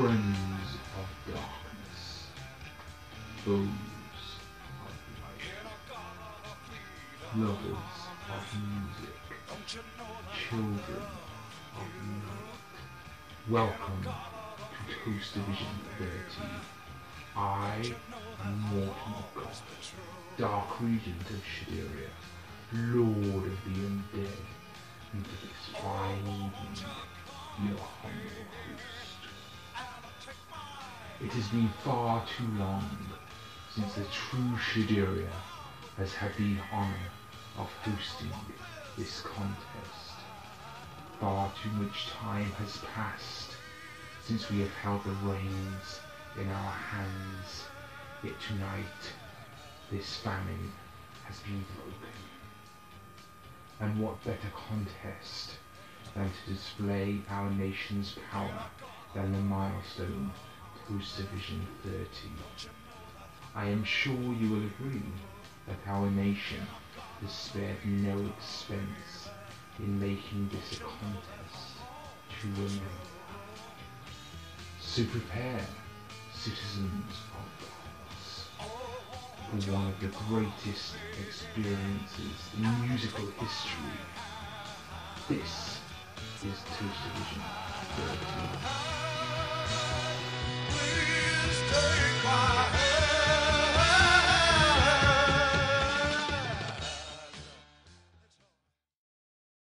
friends of darkness, foes of light, lovers of music, children of night. Welcome to Toastervision 30. I am Mortimer Goth, Dark Regent of Shaderia, Lord of the Undead, It has been far too long since the true Shaderia has had the honour of hosting this contest. Far too much time has passed since we have held the reins in our hands, yet tonight this famine has been broken. And what better contest than to display our nation's power than the milestone Toastervision 30. I am sure you will agree that our nation has spared no expense in making this a contest to win. So prepare, citizens of darkness, for one of the greatest experiences in musical history. This is Toast Division 13.